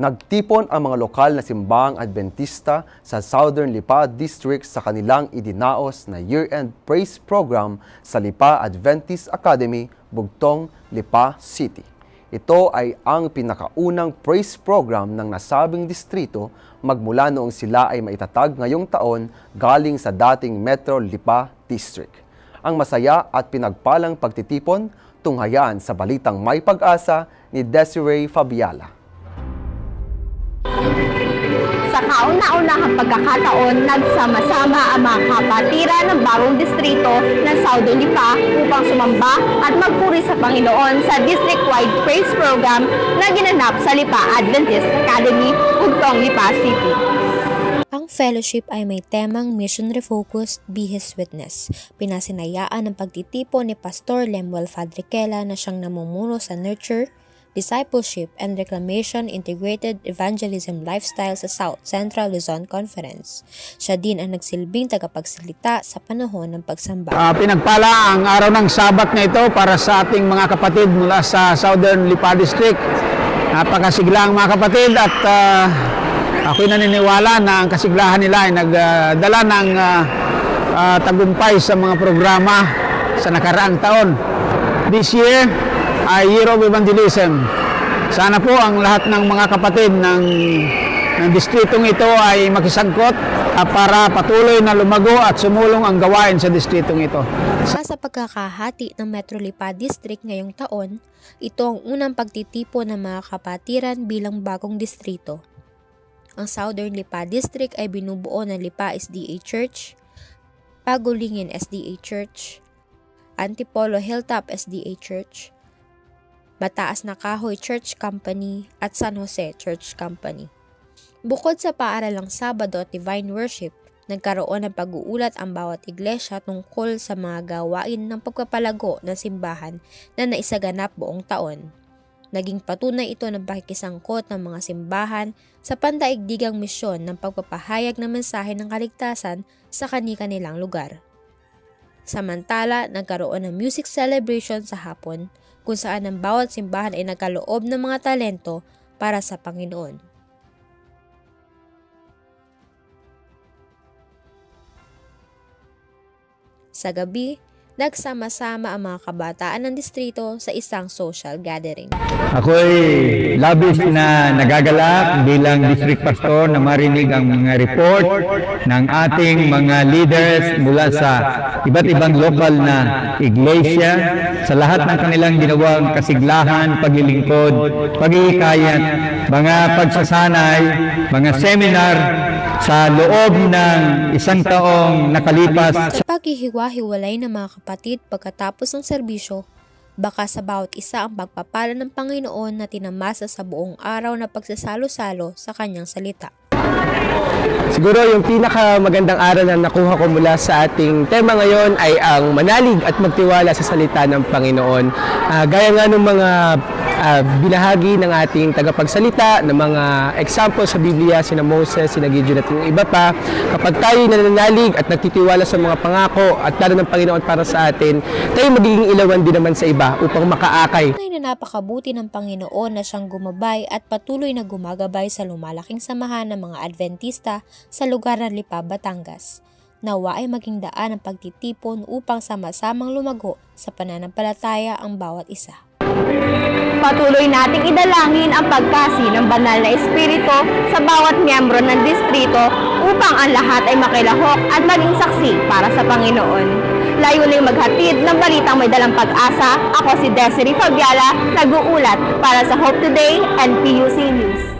Nagtipon ang mga lokal na simbahang Adventista sa Southern Lipa District sa kanilang idinaos na year-end praise program sa Lipa Adventist Academy, Bugtong, Lipa City. Ito ay ang pinakaunang praise program ng nasabing distrito magmula noong sila ay maitatag ngayong taon galing sa dating Metro Lipa District. Ang masaya at pinagpalang pagtitipon tunghayan sa balitang may pag-asa ni Desiree Fabiala. Sa kauna-unahang pagkakataon, nagsama-sama ang mga kapatiran ng bagong distrito ng Southern Lipa upang sumamba at magpuri sa Panginoon sa district-wide praise program na ginanap sa Lipa Adventist Academy, Ugtong, Lipa City. Ang fellowship ay may temang Mission Refocused Be His Witness. Pinasinayaan ng pagtitipon ni Pastor Lemuel Fadriquela na siyang namumuno sa Nurture, Discipleship and Reclamation Integrated Evangelism Lifestyle sa South Central Luzon Conference. Siya din ang nagsilbing tagapagsalita sa panahon ng pagsamba. Uh, pinagpala ang araw ng Sabat na ito para sa ating mga kapatid mula sa Southern Lipa District. Napakasigla ang mga kapatid at uh, ako'y naniniwala na ang kasiglahan nila ay nagdala ng uh, uh, tagumpay sa mga programa sa nakaraang taon. This year, ay Year of Evangelism. Sana po ang lahat ng mga kapatid ng, ng distritong ito ay makisangkot uh, para patuloy na lumago at sumulong ang gawain sa distritong ito. Sa pagkakahati ng Metro Lipa District ngayong taon, ito ang unang pagtitipo ng mga kapatiran bilang bagong distrito. Ang Southern Lipa District ay binubuo ng Lipa SDA Church, Pagulingin SDA Church, Antipolo Hilltop SDA Church, Mataas na Kahoy Church Company at San Jose Church Company. Bukod sa paaralang Sabado at Divine Worship, nagkaroon ng pag-uulat ang bawat iglesia tungkol sa mga gawain ng pagpapalago ng simbahan na naisaganap buong taon. Naging patunay ito ng pakikisangkot ng mga simbahan sa pandaigdigang misyon ng pagpapahayag ng mensahe ng kaligtasan sa kani-kanilang lugar. Samantala, nagkaroon ng music celebration sa hapon kung saan ang bawat simbahan ay nagkaloob ng mga talento para sa Panginoon. Sa gabi, nagsama-sama ang mga kabataan ng distrito sa isang social gathering. Ako'y labis na nagagalak bilang district pastor na marinig ang mga report ng ating mga leaders mula sa iba't ibang local na iglesia sa lahat ng kanilang ginawang kasiglahan, paglilingkod, pagkikayat, mga pagsasanay, mga seminar sa loob ng isang taong nakalipas. Sa paghihiwa-hiwalay ng mga kapatid pagkatapos ng serbisyo, baka sa bawat isa ang pagpapala ng Panginoon na tinamasa sa buong araw na pagsasalo-salo sa kanyang salita. Siguro yung pinakamagandang aral na nakuha ko mula sa ating tema ngayon ay ang manalig at magtiwala sa salita ng Panginoon. Uh, gaya nga ng mga uh, binahagi ng ating tagapagsalita ng mga example sa Biblia, sina Moses, sina Gideon at yung iba pa. Kapag tayo nananalig at nagtitiwala sa mga pangako at lalo ng Panginoon para sa atin, tayo magiging ilawan din naman sa iba upang makaakay. Ay na napakabuti ng Panginoon na siyang gumabay at patuloy na gumagabay sa lumalaking samahan ng mga Adventista sa lugar ng Lipa, Batangas. Nawa ay maging daan ng pagtitipon upang sama-samang lumago sa pananampalataya ang bawat isa. Patuloy nating idalangin ang pagkasi ng banal na espiritu sa bawat miyembro ng distrito upang ang lahat ay makilahok at maging saksi para sa Panginoon. Layuning maghatid ng balitang may dalang pag-asa, ako si Desiree Fabiala, nag-uulat para sa Hope Today and PUC News.